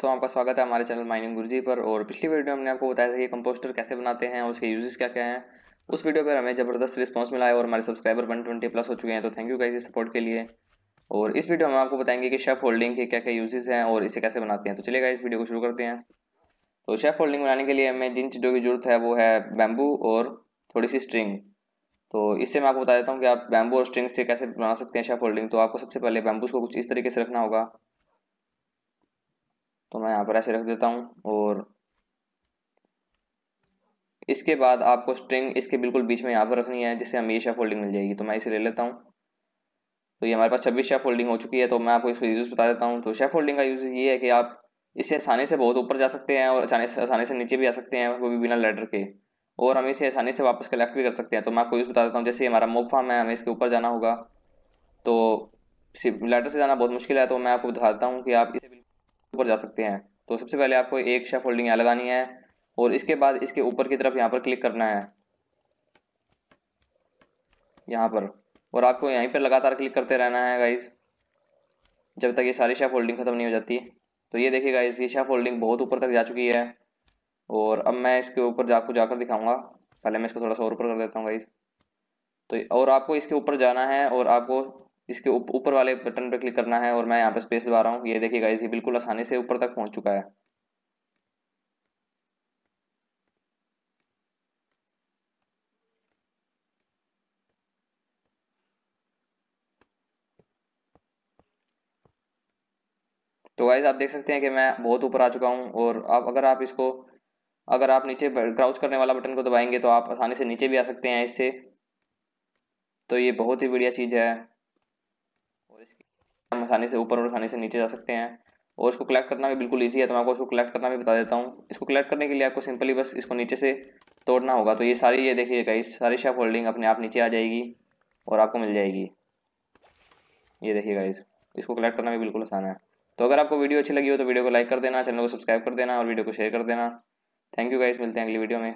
स्वागत है हमारे चैनल माइनिंग गुरुजी पर। और पिछली वीडियो में हमने आपको बताया था कि कंपोस्टर कैसे बनाते हैं और उसके यूजेस क्या क्या हैं। उस वीडियो पर हमें ज़बरदस्त रिस्पांस मिला है और हमारे सब्सक्राइबर वन ट्वेंटी प्लस हो चुके हैं तो थैंक यू गाइस इस सपोर्ट के लिए। और इस वीडियो में आपको बताएँगे कि शेफ होल्डिंग के क्या क्या यूजेस हैं और इसे कैसे बनाते हैं। तो चलिएगा इस वीडियो को शुरू करते हैं। तो शेफ होल्डिंग बनाने के लिए हमें जिन चीज़ों की ज़रूरत है, वो है बैम्बू और थोड़ी सी स्ट्रिंग तो इससे मैं आपको बता देता हूँ कि आप बैम्बू और स्ट्रिंग से कैसे बना सकते हैं शेफ होल्डिंग तो आपको सबसे पहले बैम्बूस को कुछ इस तरीके से रखना होगा। तो मैं यहाँ पर ऐसे रख देता हूँ और इसके बाद आपको स्ट्रिंग इसके बिल्कुल बीच में यहाँ पर रखनी है, जिससे हमें ये शेफ होल्डिंग मिल जाएगी। तो मैं इसे ले लेता हूँ। तो ये हमारे पास छब्बीस शेफ होल्डिंग हो चुकी है तो मैं आपको इसको यूज़ बता देता हूँ। तो शेफ होल्डिंग का यूज़ ये है कि आप इससे आसानी से बहुत ऊपर जा सकते हैं और आसानी से नीचे भी आ सकते हैं वो भी बिना लेटर के। और हम इसे आसानी से वापस कलेक्ट भी कर सकते हैं। तो मैं आपको यूज़ बता देता हूँ, जैसे हमारा मोब फार्म है, हमें इसके ऊपर जाना होगा। तो लेटर से जाना बहुत मुश्किल है तो मैं आपको बता देता हूँ कि आप इसे ऊपर जा सकते हैं। तो सबसे पहले आपको एक शेफ होल्डिंग यहाँ लगानी है और इसके बाद इसके ऊपर की तरफ़ यहाँ पर क्लिक करना है। यहाँ पर। और आपको यहीं पर लगातार क्लिक करते रहना है गाइज़ जब तक ये सारी शेफ होल्डिंग खत्म नहीं हो जाती। तो ये देखिए गाइज़ ये शेफ होल्डिंग बहुत ऊपर तक जा चुकी है। और अब मैं इसके ऊपर जाकर जाकर दिखाऊँगा। पहले मैं इसको थोड़ा सा और ऊपर कर देता हूँ गाइज़ तो और आपको इसके ऊपर जाना है और आपको इसके ऊपर वाले बटन पर क्लिक करना है और मैं यहाँ पे स्पेस दबा रहा हूँ। ये देखिएगा इसी बिल्कुल आसानी से ऊपर तक पहुँच चुका है। तो गाइज़ आप देख सकते हैं कि मैं बहुत ऊपर आ चुका हूँ और आप, अगर आप इसको, अगर आप नीचे क्राउच करने वाला बटन को दबाएँगे तो आप आसानी से नीचे भी आ सकते हैं इससे। तो ये बहुत ही बढ़िया चीज़ है। हम आसानी से ऊपर और आसानी से नीचे जा सकते हैं। और इसको कलेक्ट करना भी बिल्कुल ईजी है तो मैं आपको इसको कलेक्ट करना भी बता देता हूँ। इसको कलेक्ट करने के लिए आपको सिंपली बस इसको नीचे से तोड़ना होगा। तो ये सारी, ये देखिएगा इस सारी शेफ होल्डिंग अपने आप नीचे आ जाएगी और आपको मिल जाएगी। ये देखिएगा इस इसको कलेक्ट करना भी बिल्कुल आसान है। तो अगर आपको वीडियो अच्छी लगी हो तो वीडियो को लाइक कर देना, चैनल को सब्सक्राइब कर देना और वीडियो को शेयर कर देना। थैंक यू गाइस मिलते हैं अगली वीडियो में।